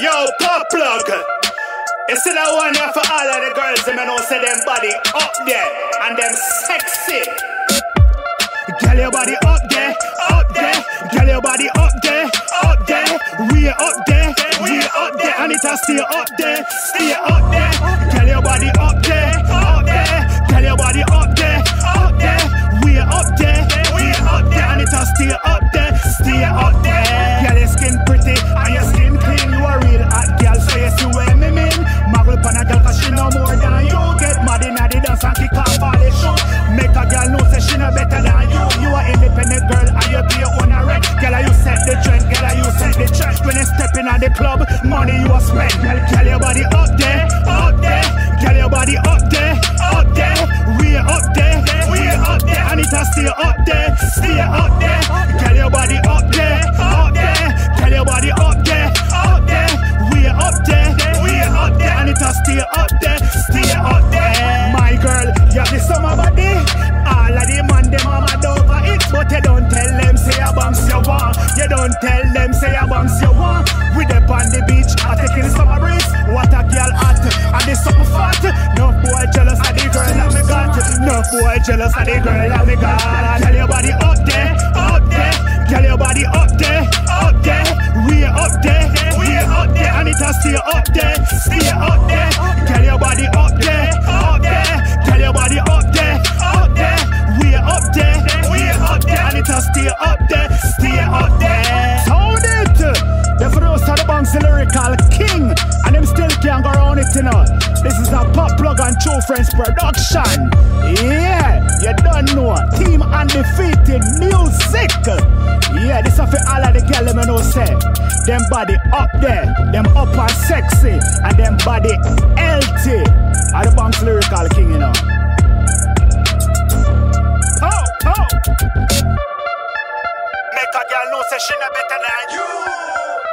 Yo, pop plug. You see that one for all of the girls, them know say them body up there and them sexy. Girl, your body up there, up there. Girl, your body up there, up there. We are up there, we are up there, and it'll stay up there, stay up there. Girl, your body up there, up it'll stay up there, stay up there. Jealous of the girl that me got. Tell your body up there, up there. Tell your body up there, up there. We are up there, we are up there, and it'll stay up there, stay up there. Tell your body up there, up there. Tell your body up there, up there. We are up there, we are up there, and it'll stay up there, stay up there. Sound it. The first of the lyrical king, it, you know. This is a pop plug and true friends production. Yeah, you don't know. Team undefeated music. Yeah, this is for all of the girl them know say. Them body up there, them up and sexy, and them body healthy. Are the Banks lyrical king, you know. Oh, oh. Make a girl know say she no better than you.